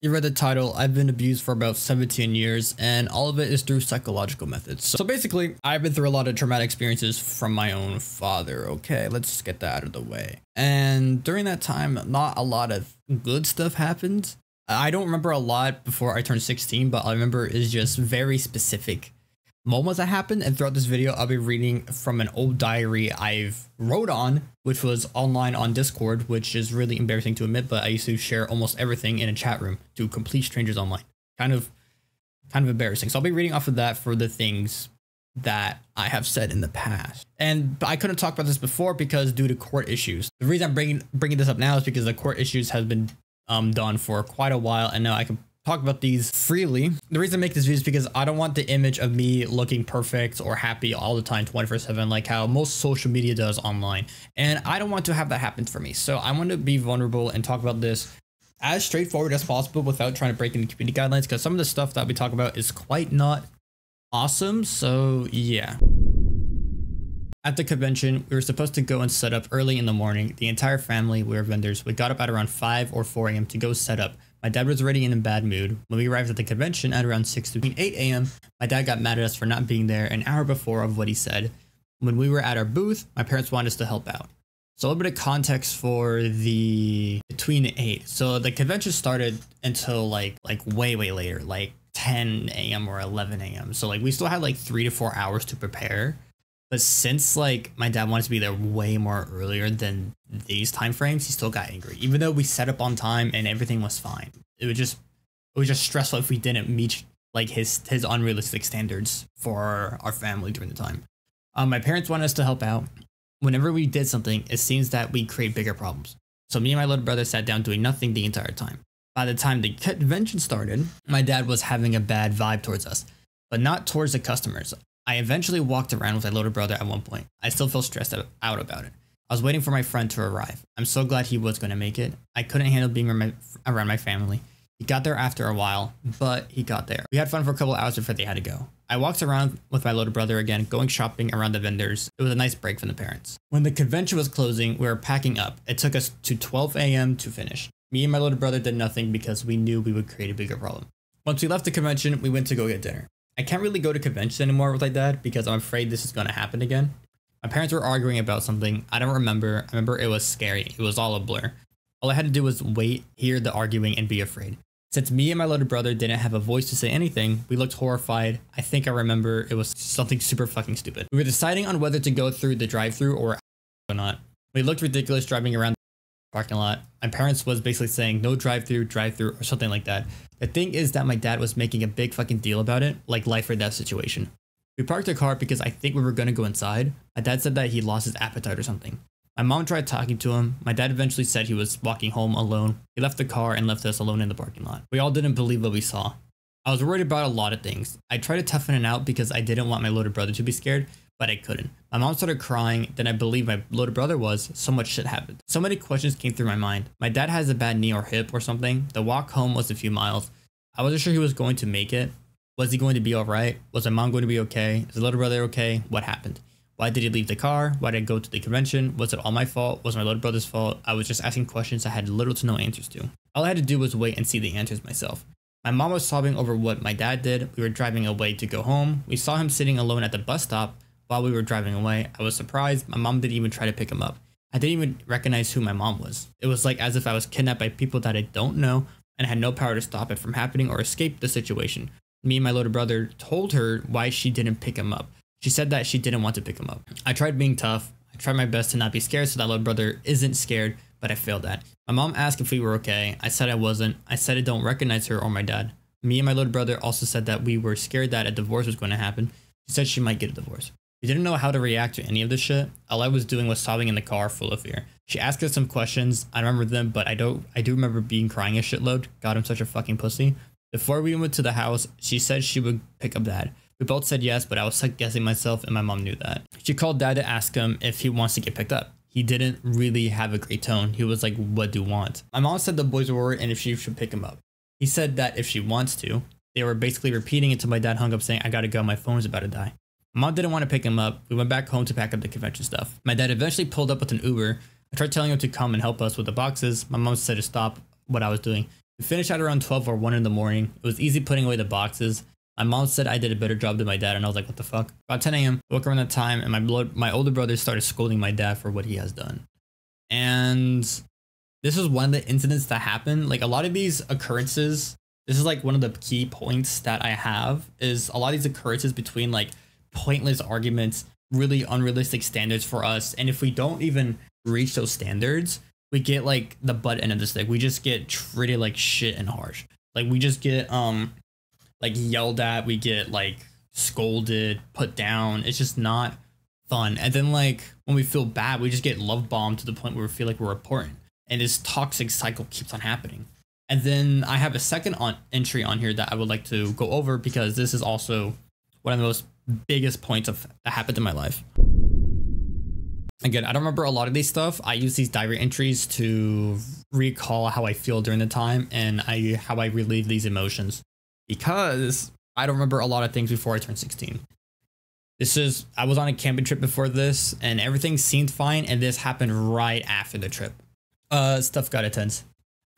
You read the title, I've been abused for about 17 years, and all of it is through psychological methods. So basically, I've been through a lot of traumatic experiences from my own father. Okay, let's get that out of the way. And during that time, not a lot of good stuff happened. I don't remember a lot before I turned 16, but I remember is just very specific moments that happened. And throughout this video, I'll be reading from an old diary I've wrote on, which was online on Discord, which is really embarrassing to admit, but I used to share almost everything in a chat room to complete strangers online. Kind of, kind of embarrassing. So I'll be reading off of that for the things that I have said in the past. And I couldn't talk about this before because due to court issues. The reason I'm bringing bringing this up now is because the court issues has been um, done for quite a while, and now I can talk about these freely. The reason I make this video is because I don't want the image of me looking perfect or happy all the time 24 7 like how most social media does online. And I don't want to have that happen for me. So I want to be vulnerable and talk about this as straightforward as possible without trying to break any community guidelines because some of the stuff that we talk about is quite not awesome. So yeah. At the convention, we were supposed to go and set up early in the morning. The entire family, we were vendors. We got up at around 5 or 4 a.m. to go set up. My dad was already in a bad mood. When we arrived at the convention at around 6 to 8 a.m., my dad got mad at us for not being there an hour before of what he said. When we were at our booth, my parents wanted us to help out. So a little bit of context for the between 8. So the convention started until like like way way later, like 10 a.m. or 11 a.m. So like we still had like 3 to 4 hours to prepare. But since like my dad wanted to be there way more earlier than these time frames, he still got angry. Even though we set up on time and everything was fine, it was just it was just stressful if we didn't meet like his his unrealistic standards for our family during the time. Um, my parents wanted us to help out. Whenever we did something, it seems that we create bigger problems. So me and my little brother sat down doing nothing the entire time. By the time the convention started, my dad was having a bad vibe towards us, but not towards the customers. I eventually walked around with my little brother at one point. I still feel stressed out about it. I was waiting for my friend to arrive. I'm so glad he was going to make it. I couldn't handle being around my family. He got there after a while, but he got there. We had fun for a couple hours before they had to go. I walked around with my little brother again, going shopping around the vendors. It was a nice break from the parents. When the convention was closing, we were packing up. It took us to 12 a.m. to finish. Me and my little brother did nothing because we knew we would create a bigger problem. Once we left the convention, we went to go get dinner. I can't really go to conventions anymore with my dad because I'm afraid this is going to happen again. My parents were arguing about something. I don't remember. I remember it was scary. It was all a blur. All I had to do was wait, hear the arguing, and be afraid. Since me and my little brother didn't have a voice to say anything, we looked horrified. I think I remember it was something super fucking stupid. We were deciding on whether to go through the drive through or not. We looked ridiculous driving around parking lot. My parents was basically saying no drive through, drive through, or something like that. The thing is that my dad was making a big fucking deal about it, like life or death situation. We parked the car because I think we were gonna go inside. My dad said that he lost his appetite or something. My mom tried talking to him. My dad eventually said he was walking home alone. He left the car and left us alone in the parking lot. We all didn't believe what we saw. I was worried about a lot of things. I tried to toughen it out because I didn't want my little brother to be scared, but I couldn't. My mom started crying, then I believe my little brother was. So much shit happened. So many questions came through my mind. My dad has a bad knee or hip or something. The walk home was a few miles. I wasn't sure he was going to make it. Was he going to be alright? Was my mom going to be okay? Is the little brother okay? What happened? Why did he leave the car? Why did I go to the convention? Was it all my fault? Was my little brother's fault? I was just asking questions I had little to no answers to. All I had to do was wait and see the answers myself. My mom was sobbing over what my dad did. We were driving away to go home. We saw him sitting alone at the bus stop while we were driving away. I was surprised. My mom didn't even try to pick him up. I didn't even recognize who my mom was. It was like as if I was kidnapped by people that I don't know and had no power to stop it from happening or escape the situation. Me and my little brother told her why she didn't pick him up. She said that she didn't want to pick him up. I tried being tough. I tried my best to not be scared so that little brother isn't scared, but I failed that. My mom asked if we were okay. I said I wasn't. I said I don't recognize her or my dad. Me and my little brother also said that we were scared that a divorce was going to happen. She said she might get a divorce. We didn't know how to react to any of this shit. All I was doing was sobbing in the car full of fear. She asked us some questions. I remember them, but I don't I do remember being crying a shitload. God, I'm such a fucking pussy. Before we went to the house, she said she would pick up dad. We both said yes, but I was second guessing myself and my mom knew that. She called dad to ask him if he wants to get picked up. He didn't really have a great tone. He was like, what do you want? My mom said the boys were worried and if she should pick him up. He said that if she wants to. They were basically repeating it until my dad hung up saying, I gotta go, my phone's about to die. My mom didn't want to pick him up. We went back home to pack up the convention stuff. My dad eventually pulled up with an Uber. I tried telling him to come and help us with the boxes. My mom said to stop what I was doing. We finished at around 12 or 1 in the morning. It was easy putting away the boxes. My mom said I did a better job than my dad, and I was like, what the fuck? About 10 a.m., woke around that time, and my blood, my older brother started scolding my dad for what he has done. And this is one of the incidents that happened. Like a lot of these occurrences, this is like one of the key points that I have is a lot of these occurrences between like pointless arguments, really unrealistic standards for us. And if we don't even reach those standards, we get like the butt end of the stick. We just get treated like shit and harsh. Like we just get um like yelled at, we get like scolded, put down. It's just not fun. And then like when we feel bad, we just get love bombed to the point where we feel like we're important. And this toxic cycle keeps on happening. And then I have a second on entry on here that I would like to go over because this is also one of the most biggest points of that happened in my life. Again, I don't remember a lot of these stuff. I use these diary entries to recall how I feel during the time and I how I relieve these emotions because I don't remember a lot of things before I turned 16. This is I was on a camping trip before this and everything seemed fine and this happened right after the trip. Uh stuff got intense.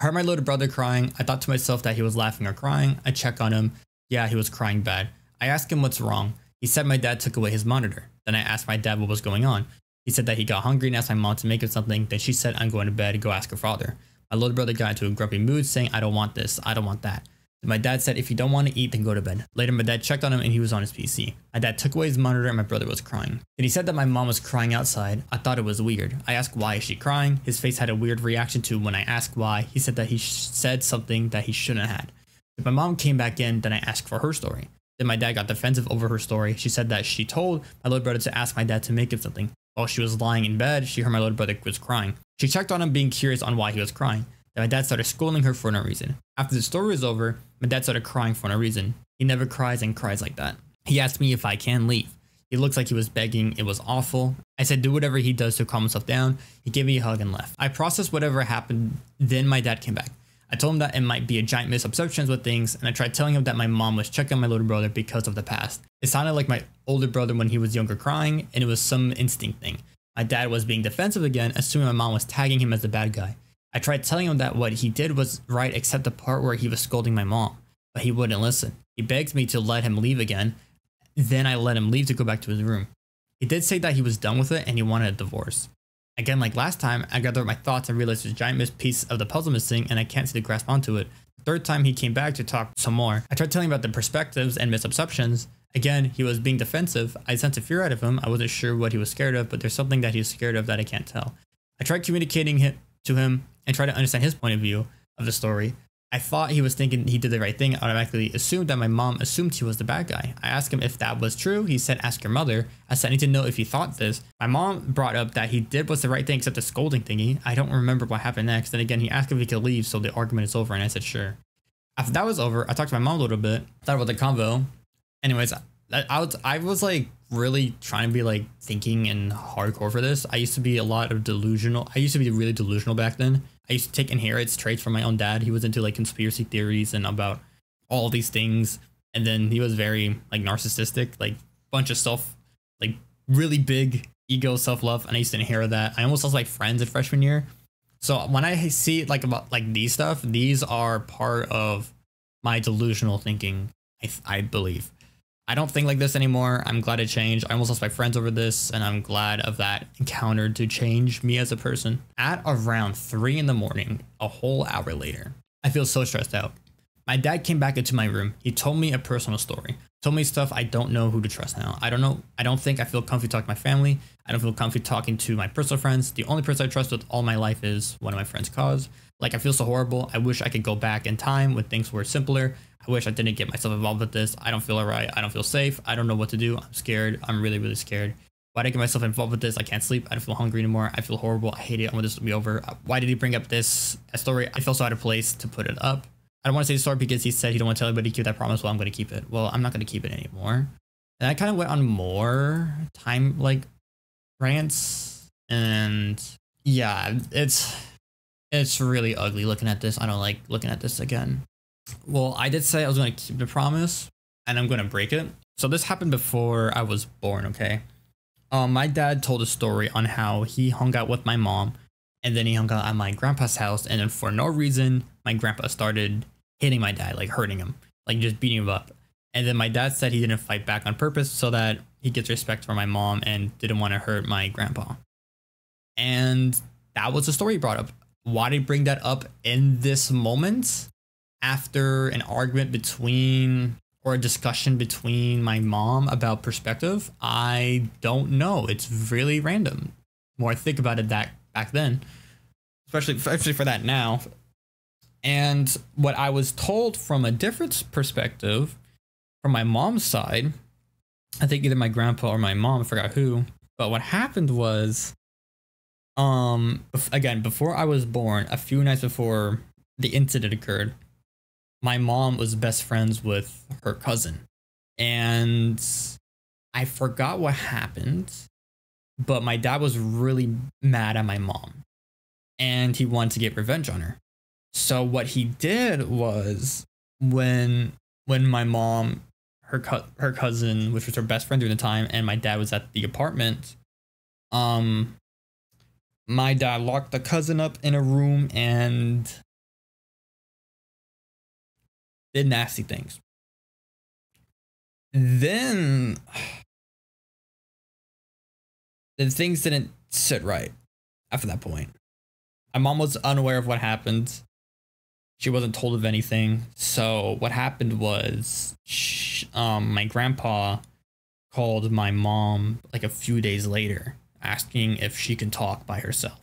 I heard my little brother crying. I thought to myself that he was laughing or crying. I check on him. Yeah, he was crying bad. I asked him what's wrong. He said my dad took away his monitor. Then I asked my dad what was going on. He said that he got hungry and asked my mom to make him something. Then she said, I'm going to bed, go ask her father. My little brother got into a grumpy mood saying, I don't want this, I don't want that. My dad said, if you don't want to eat, then go to bed. Later, my dad checked on him and he was on his PC. My dad took away his monitor and my brother was crying. Then he said that my mom was crying outside. I thought it was weird. I asked why is she crying? His face had a weird reaction to when I asked why. He said that he said something that he shouldn't have had. If my mom came back in, then I asked for her story. Then my dad got defensive over her story. She said that she told my little brother to ask my dad to make him something. While she was lying in bed, she heard my little brother was crying. She checked on him, being curious on why he was crying. Then my dad started scolding her for no reason. After the story was over, my dad started crying for no reason. He never cries and cries like that. He asked me if I can leave. He looks like he was begging. It was awful. I said, do whatever he does to calm himself down. He gave me a hug and left. I processed whatever happened. Then my dad came back. I told him that it might be a giant misperceptions with things, and I tried telling him that my mom was checking on my little brother because of the past. It sounded like my older brother when he was younger crying, and it was some instinct thing. My dad was being defensive again, assuming my mom was tagging him as the bad guy. I tried telling him that what he did was right except the part where he was scolding my mom, but he wouldn't listen. He begged me to let him leave again. Then I let him leave to go back to his room. He did say that he was done with it and he wanted a divorce. Again, like last time, I gathered my thoughts and realized a giant piece of the puzzle missing and I can't see the grasp onto it. The third time he came back to talk some more. I tried telling him about the perspectives and misperceptions. Again, he was being defensive. I sensed a fear out of him. I wasn't sure what he was scared of, but there's something that he's scared of that I can't tell. I tried communicating it to him and try to understand his point of view of the story. I thought he was thinking he did the right thing. Automatically assumed that my mom assumed he was the bad guy. I asked him if that was true. He said, ask your mother. I said, I need to know if he thought this. My mom brought up that he did what's the right thing except the scolding thingy. I don't remember what happened next. And again, he asked if he could leave so the argument is over. And I said, sure. After that was over, I talked to my mom a little bit, thought about the convo. Anyways, I was, I was like really trying to be like thinking and hardcore for this. I used to be a lot of delusional. I used to be really delusional back then. I used to take inherits traits from my own dad. He was into like conspiracy theories and about all these things. And then he was very like narcissistic, like bunch of self, like really big ego, self love. And I used to inherit that. I almost lost like friends in freshman year. So when I see like about like these stuff, these are part of my delusional thinking. I, I believe. I don't think like this anymore. I'm glad it changed. I almost lost my friends over this, and I'm glad of that encounter to change me as a person. At around 3 in the morning, a whole hour later, I feel so stressed out. My dad came back into my room. He told me a personal story. Told me stuff I don't know who to trust now. I don't know. I don't think I feel comfy talking to my family. I don't feel comfy talking to my personal friends. The only person I trust with all my life is one of my friends' cause. Like I feel so horrible. I wish I could go back in time when things were simpler. I wish I didn't get myself involved with this. I don't feel alright. I don't feel safe. I don't know what to do. I'm scared. I'm really, really scared. Why did I get myself involved with this? I can't sleep. I don't feel hungry anymore. I feel horrible. I hate it. I want this to be over. Uh, why did he bring up this story? I feel so out of place to put it up. I don't want to say the story because he said he don't want to tell anybody to keep that promise. Well, I'm going to keep it. Well, I'm not going to keep it anymore. And I kind of went on more time like rants and yeah, it's it's really ugly looking at this. I don't like looking at this again. Well, I did say I was going to keep the promise and I'm going to break it. So this happened before I was born, okay? Um, my dad told a story on how he hung out with my mom And then he hung out at my grandpa's house. And then for no reason, my grandpa started hitting my dad, like hurting him, like just beating him up. And then my dad said he didn't fight back on purpose so that he gets respect for my mom and didn't want to hurt my grandpa. And that was the story he brought up. Why did bring that up in this moment after an argument between or a discussion between my mom about perspective? I don't know. It's really random. The more I think about it that back then, especially especially for that now. And what I was told from a different perspective from my mom's side, I think either my grandpa or my mom, I forgot who, but what happened was um again before i was born a few nights before the incident occurred my mom was best friends with her cousin. And i forgot what happened but my dad was really mad at my mom. And he wanted to get revenge on her. So what he did was when when my mom her co- her cousin which was her best friend during the time and my dad was at the apartment um my dad locked the cousin up in a room and did nasty things. Then the things didn't sit right after that point. My mom was unaware of what happened. She wasn't told of anything. So what happened was, she, um, my grandpa called my mom like a few days later asking if she can talk by herself.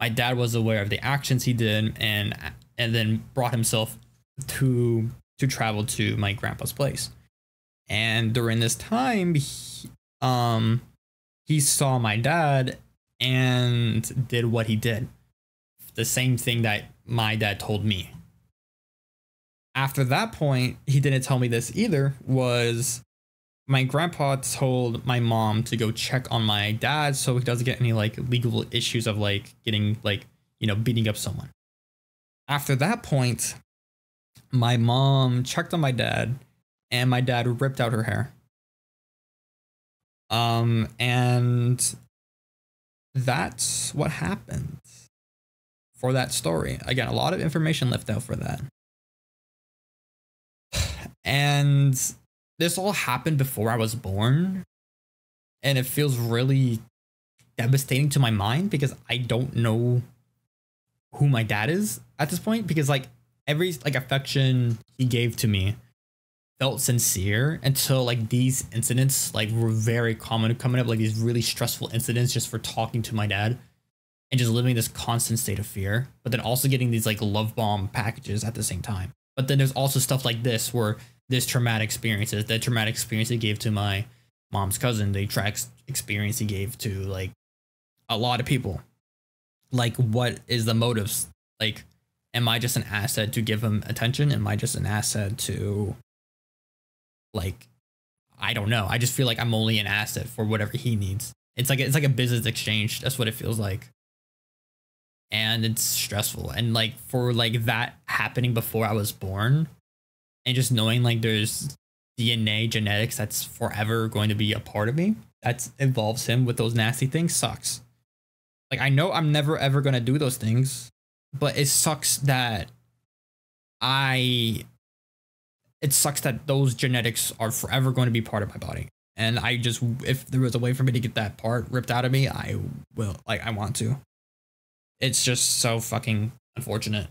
My dad was aware of the actions he did and and then brought himself to to travel to my grandpa's place. And during this time, he, um, he saw my dad and did what he did. The same thing that my dad told me. After that point, he didn't tell me this either, was my grandpa told my mom to go check on my dad so he doesn't get any like legal issues of like getting like you know beating up someone. After that point my mom checked on my dad and my dad ripped out her hair. Um and that's what happened for that story. Again a lot of information left out for that. And this all happened before I was born. And it feels really devastating to my mind because I don't know who my dad is at this point because like every like affection he gave to me felt sincere until like these incidents like were very common coming up like these really stressful incidents just for talking to my dad and just living this constant state of fear but then also getting these like love bomb packages at the same time but then there's also stuff like this where this traumatic experiences, that traumatic experience he gave to my mom's cousin, the track experience he gave to like a lot of people. Like, what is the motives? Like, am I just an asset to give him attention? Am I just an asset to, like, I don't know. I just feel like I'm only an asset for whatever he needs. It's like it's like a business exchange. That's what it feels like. And it's stressful. And like for like that happening before I was born, and just knowing like there's DNA genetics that's forever going to be a part of me that involves him with those nasty things sucks. Like I know I'm never ever gonna do those things, but it sucks that I it sucks that those genetics are forever going to be part of my body. And I just if there was a way for me to get that part ripped out of me, I will like I want to. It's just so fucking unfortunate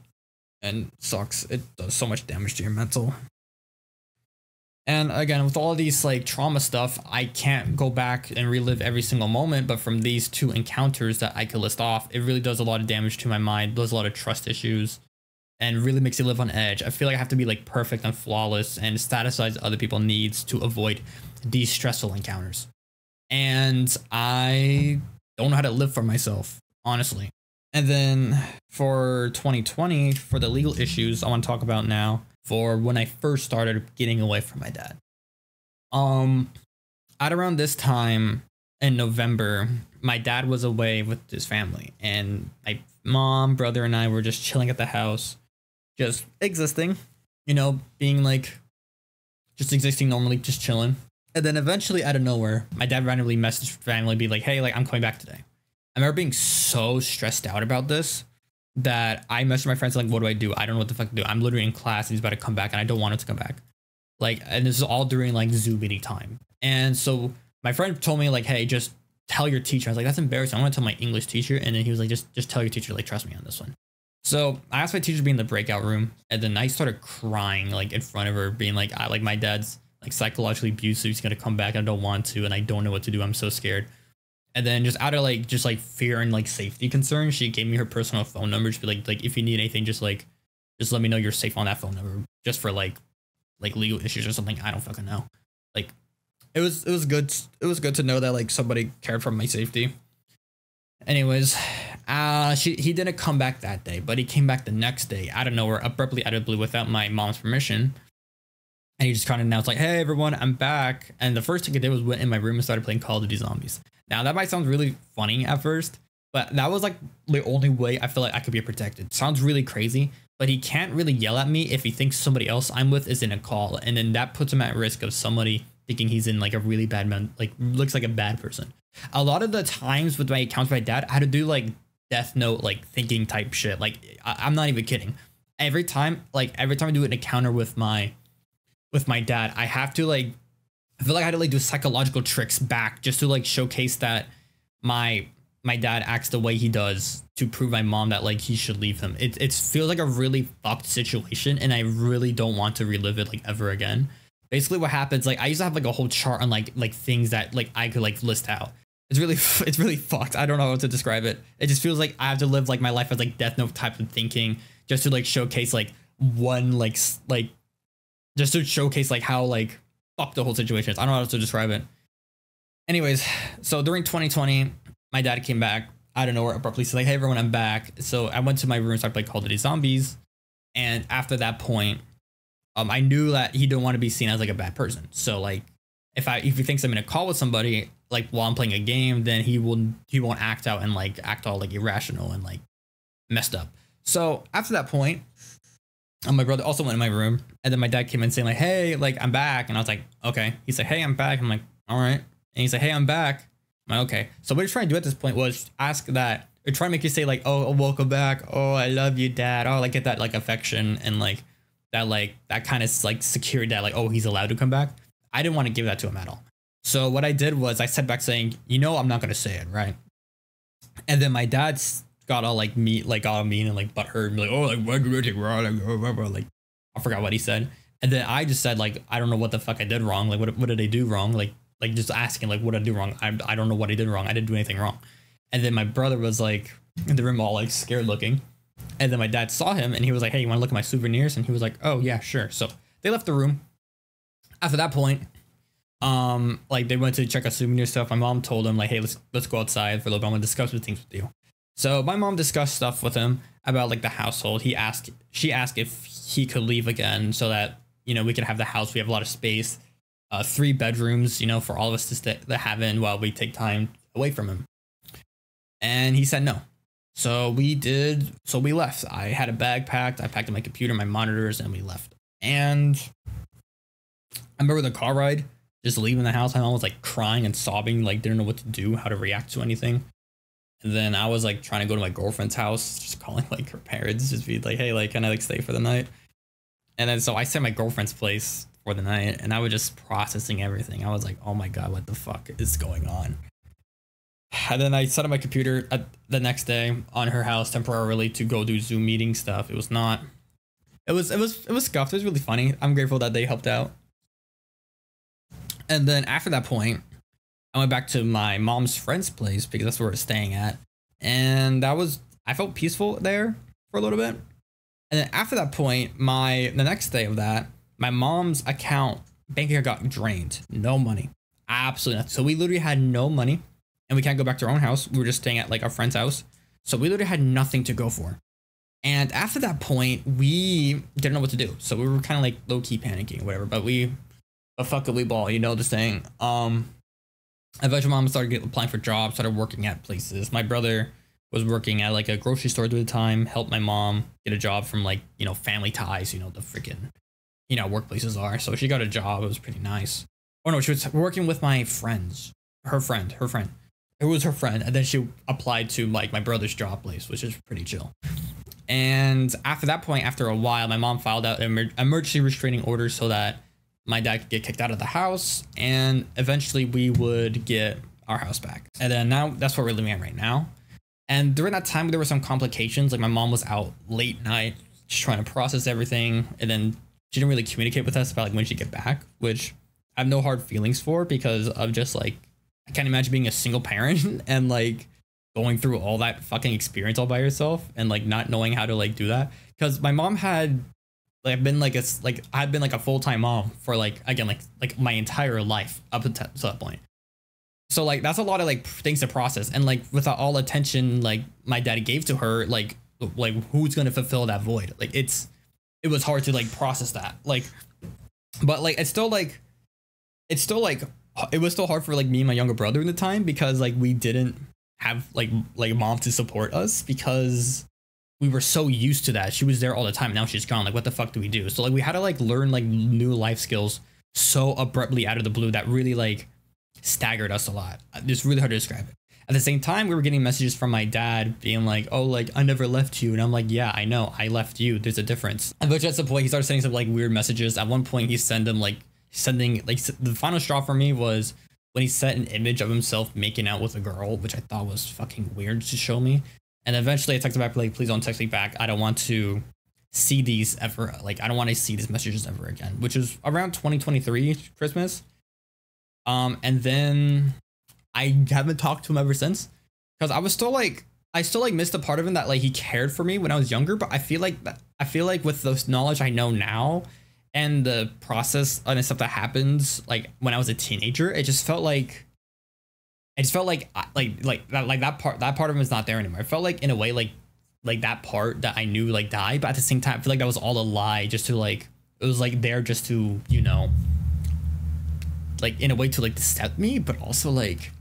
and sucks. It does so much damage to your mental. And again, with all these like trauma stuff, I can't go back and relive every single moment. But from these two encounters that I could list off, it really does a lot of damage to my mind, does a lot of trust issues, and really makes you live on edge. I feel like I have to be like perfect and flawless and staticize other people's needs to avoid these stressful encounters. And I don't know how to live for myself, honestly. And then for 2020, for the legal issues I want to talk about now, for when I first started getting away from my dad. Um, at around this time in November, my dad was away with his family, and my mom, brother, and I were just chilling at the house, just existing, you know, being like, just existing normally, just chilling. And then eventually, out of nowhere, my dad randomly messaged family, be like, "Hey, like I'm coming back today." I remember being so stressed out about this that I messaged my friends like, "What do I do? I don't know what the fuck to do. I'm literally in class. And he's about to come back, and I don't want him to come back." Like, and this is all during like Zoom meeting time. And so my friend told me like, "Hey, just tell your teacher." I was like, "That's embarrassing. I want to tell my English teacher." And then he was like, "Just just tell your teacher. Like, trust me on this one." So I asked my teacher to be in the breakout room, and then I started crying like in front of her, being like, "I like my dad's like psychologically abusive. He's gonna come back. And I don't want to, and I don't know what to do. I'm so scared." And then just out of like just like fear and like safety concerns, she gave me her personal phone number. She'd be like, like if you need anything, just like just let me know you're safe on that phone number, just for like like legal issues or something. I don't fucking know. Like it was it was good it was good to know that like somebody cared for my safety. Anyways, uh she he didn't come back that day, but he came back the next day out of nowhere, abruptly out of blue without my mom's permission. And he just kind of announced like, "Hey everyone, I'm back." And the first thing he did was went in my room and started playing Call of Duty Zombies. Now that might sound really funny at first, but that was like the only way I feel like I could be protected. Sounds really crazy, but he can't really yell at me if he thinks somebody else I'm with is in a call, and then that puts him at risk of somebody thinking he's in like a really bad man, like looks like a bad person. A lot of the times with my accounts with my dad, I had to do like Death Note like thinking type shit. Like I- I'm not even kidding. Every time, like every time I do an encounter with my with my dad, I have to like I feel like I had to like do psychological tricks back just to like showcase that my my dad acts the way he does to prove my mom that like he should leave him. It it feels like a really fucked situation, and I really don't want to relive it like ever again. Basically, what happens like I used to have like a whole chart on like like things that like I could like list out. It's really it's really fucked. I don't know how to describe it. It just feels like I have to live like my life as like Death Note type of thinking just to like showcase like one like like just to showcase like how like fuck the whole situation is. I don't know how to describe it. Anyways, so during 2020, my dad came back out of nowhere abruptly. Said like, "Hey everyone, I'm back." So I went to my room and started playing Call of Duty Zombies. And after that point, um, I knew that he didn't want to be seen as like a bad person. So like, if I if he thinks I'm in a call with somebody like while I'm playing a game, then he will he won't act out and like act all like irrational and like messed up. So after that point, and my brother also went in my room, and then my dad came in saying like, "Hey, like I'm back," and I was like, "Okay." He's like, "Hey, I'm back." I'm like, "All right," and he's like, "Hey, I'm back." I'm like, "Okay." So what he's trying to do at this point was ask that, or try to make you say like, "Oh, welcome back," "Oh, I love you, dad," "Oh, like get that like affection and like that like that kind of like security that like, oh, he's allowed to come back. I didn't want to give that to him at all. So what I did was I said back saying, "You know, I'm not gonna say it, right?" And then my dad's got all like me, like all mean and like butthurt, and be like, oh, like wrong? Like, I forgot what he said. And then I just said like, I don't know what the fuck I did wrong. Like, what what did I do wrong? Like, like just asking like, what did I do wrong? I I don't know what I did wrong. I didn't do anything wrong. And then my brother was like in the room all like scared looking. And then my dad saw him and he was like, hey, you want to look at my souvenirs? And he was like, oh yeah, sure. So they left the room. After that point, um, like they went to check out souvenir stuff. My mom told him like, hey, let's let's go outside for a little bit. I want to discuss some things with you. So my mom discussed stuff with him about like the household. He asked, she asked if he could leave again so that you know we could have the house. We have a lot of space, uh, three bedrooms, you know, for all of us to, to have in while we take time away from him. And he said no. So we did. So we left. I had a bag packed. I packed my computer, my monitors, and we left. And I remember the car ride, just leaving the house. I was like crying and sobbing, like didn't know what to do, how to react to anything. And then I was like trying to go to my girlfriend's house, just calling like her parents, just be like, hey, like, can I like stay for the night? And then so I sat my girlfriend's place for the night and I was just processing everything. I was like, oh my God, what the fuck is going on? And then I set up my computer the next day on her house temporarily to go do Zoom meeting stuff. It was not, it was, it was, it was scuffed. It was really funny. I'm grateful that they helped out. And then after that point, I went back to my mom's friend's place because that's where we're staying at. And that was, I felt peaceful there for a little bit. And then after that point, my, the next day of that, my mom's account, bank account got drained. No money. Absolutely nothing. So we literally had no money and we can't go back to our own house. We were just staying at like our friend's house. So we literally had nothing to go for. And after that point, we didn't know what to do. So we were kind of like low key panicking, whatever. But we, but fuck it, we ball, you know the saying. Um, eventually, mom started get, applying for jobs, started working at places. My brother was working at like a grocery store at the time, helped my mom get a job from like you know family ties, you know the freaking, you know workplaces are. So she got a job. It was pretty nice. Oh no, she was working with my friends, her friend, her friend it was her friend, and then she applied to like my brother's job place, which is pretty chill. And after that point, after a while, my mom filed out an emer- emergency restraining order so that my dad could get kicked out of the house, and eventually we would get our house back. And then now that's what we're living at right now. And during that time, there were some complications. Like my mom was out late night, just trying to process everything, and then she didn't really communicate with us about like when she'd get back, which I have no hard feelings for because of just like I can't imagine being a single parent and like going through all that fucking experience all by yourself and like not knowing how to like do that. Because my mom had like I've been like a like I've been like a full time mom for like again like like my entire life up to that point. So like that's a lot of like things to process. And like without all attention like my daddy gave to her like like who's gonna fulfill that void? Like it's it was hard to like process that. Like but like it's still like it's still like it was still hard for like me and my younger brother in the time because like we didn't have like like mom to support us because we were so used to that. She was there all the time. Now she's gone. Like what the fuck do we do? So like we had to like learn like new life skills so abruptly out of the blue that really like staggered us a lot. It's really hard to describe it. At the same time, we were getting messages from my dad being like, "Oh, like I never left you," and I'm like, "Yeah, I know, I left you. There's a difference." And at the point he started sending some like weird messages. At one point, he sent them like sending like the final straw for me was when he sent an image of himself making out with a girl, which I thought was fucking weird to show me. And eventually I texted back like, please don't text me back. I don't want to see these ever. Like I don't want to see these messages ever again. Which is around 2023 Christmas. Um, and then I haven't talked to him ever since because I was still like I still like missed a part of him that like he cared for me when I was younger. But I feel like that I feel like with the knowledge I know now and the process and the stuff that happens like when I was a teenager, it just felt like it just felt like like like that like that part that part of him is not there anymore. I felt like in a way like like that part that I knew like died, but at the same time, I feel like that was all a lie just to like it was like there just to you know like in a way to like accept me, but also like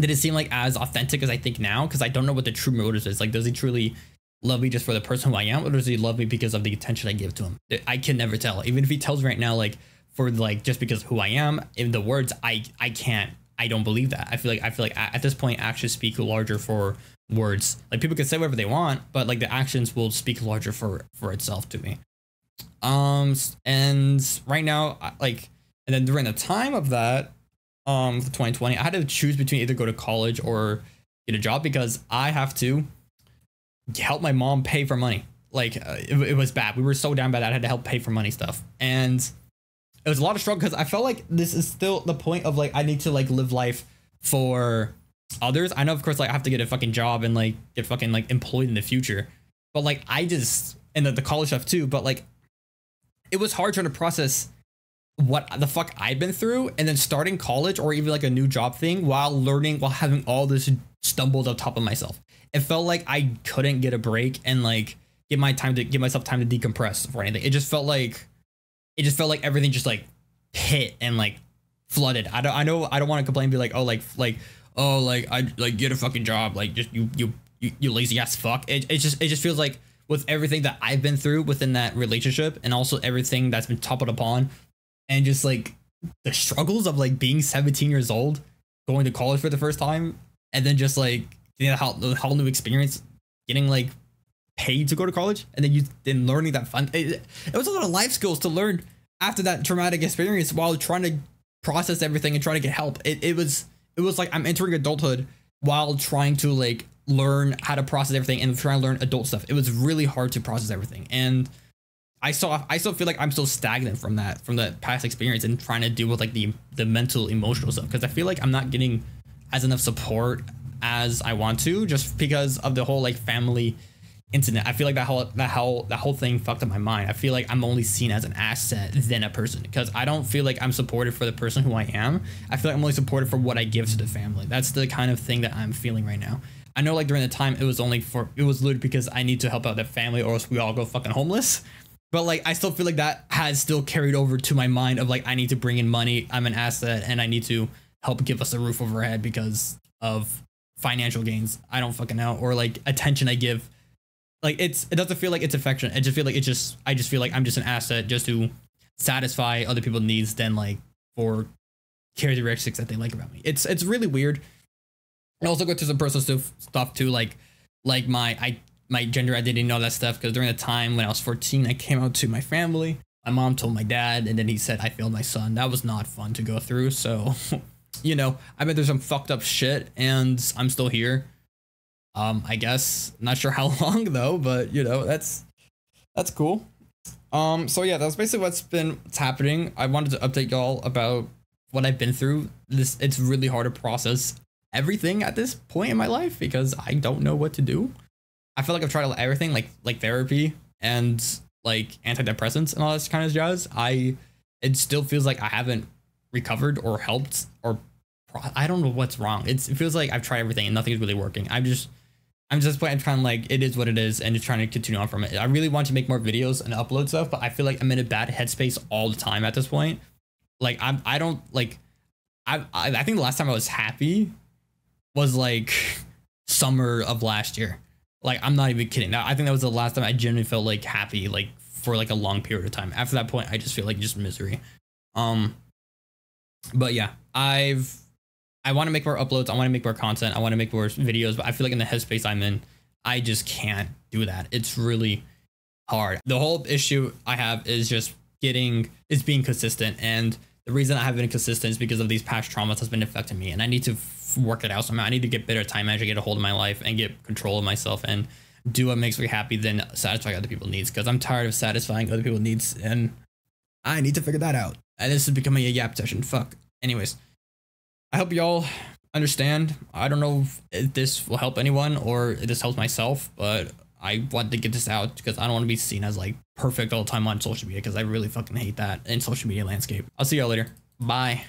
did it seem like as authentic as I think now? Because I don't know what the true motives is. Like, does he truly love me just for the person who I am, or does he love me because of the attention I give to him? I can never tell. Even if he tells me right now, like for like just because who I am, in the words, I I can't. I don't believe that. I feel like I feel like at this point actions speak larger for words. Like people can say whatever they want, but like the actions will speak larger for for itself to me. Um, and right now, like, and then during the time of that, um, 2020, I had to choose between either go to college or get a job because I have to help my mom pay for money. Like uh, it, it, was bad. We were so down bad I had to help pay for money stuff, and it was a lot of struggle because I felt like this is still the point of like I need to like live life for others. I know, of course, like I have to get a fucking job and like get fucking like employed in the future, but like I just and the, the college stuff too. But like it was hard trying to process what the fuck I've been through and then starting college or even like a new job thing while learning while having all this stumbled on top of myself it felt like I couldn't get a break and like give my time to give myself time to decompress for anything. It just felt like it just felt like everything just like hit and like flooded. I don't I know I don't want to complain be like, oh like like oh like I like get a fucking job. Like just you you you, you lazy ass fuck. It, it just it just feels like with everything that I've been through within that relationship and also everything that's been toppled upon and just like the struggles of like being 17 years old, going to college for the first time, and then just like a whole, a whole new experience, getting like paid to go to college, and then you then learning that fun. It, it was a lot of life skills to learn after that traumatic experience while trying to process everything and trying to get help. It, it was it was like I'm entering adulthood while trying to like learn how to process everything and trying to learn adult stuff. It was really hard to process everything. And I still I still feel like I'm still stagnant from that from that past experience and trying to deal with like the the mental emotional stuff because I feel like I'm not getting as enough support as I want to, just because of the whole like family incident. I feel like that whole that whole that whole thing fucked up my mind. I feel like I'm only seen as an asset than a person because I don't feel like I'm supported for the person who I am. I feel like I'm only supported for what I give to the family. That's the kind of thing that I'm feeling right now. I know like during the time it was only for it was literally because I need to help out the family or else we all go fucking homeless. But like I still feel like that has still carried over to my mind of like I need to bring in money. I'm an asset and I need to help give us a roof over our head because of financial gains. I don't fucking know. Or like attention I give. Like it's it doesn't feel like it's affection. I just feel like it's just I just feel like I'm just an asset just to satisfy other people's needs than like for characteristics that they like about me. It's it's really weird. And also go through some personal stuff stuff too, like like my I my gender identity and all that stuff. Because during the time when I was 14, I came out to my family. My mom told my dad, and then he said I failed my son. That was not fun to go through. So, you know, I've been through some fucked up shit, and I'm still here. Um, I guess not sure how long though, but you know that's that's cool. Um, so yeah, that's basically what's been what's happening. I wanted to update y'all about what I've been through. This it's really hard to process everything at this point in my life because I don't know what to do. I feel like I've tried everything, like like therapy and like antidepressants and all this kind of jazz. I it still feels like I haven't recovered or helped or I don't know what's wrong. It's, it feels like I've tried everything and nothing's really working. I'm just I'm just I'm kind of like it is what it is and just trying to continue on from it. I really want to make more videos and upload stuff, but I feel like I'm in a bad headspace all the time at this point. Like I'm I don't like I I think the last time I was happy was like summer of last year. Like I'm not even kidding. I think that was the last time I genuinely felt like happy like for like a long period of time. After that point, I just feel like just misery. Um but yeah, I've I want to make more uploads. I want to make more content. I want to make more mm. videos, but I feel like in the headspace I'm in, I just can't do that. It's really hard. The whole issue I have is just getting is being consistent and the reason I have been consistent is because of these past traumas has been affecting me and I need to work it out somehow. I need to get better time management, get a hold of my life and get control of myself and do what makes me happy than satisfy other people's needs because I'm tired of satisfying other people's needs and I need to figure that out. And this is becoming a yap session. Fuck. Anyways, I hope y'all understand. I don't know if this will help anyone or if this helps myself, but I want to get this out because I don't want to be seen as like perfect all the time on social media because I really fucking hate that in social media landscape. I'll see y'all later. Bye.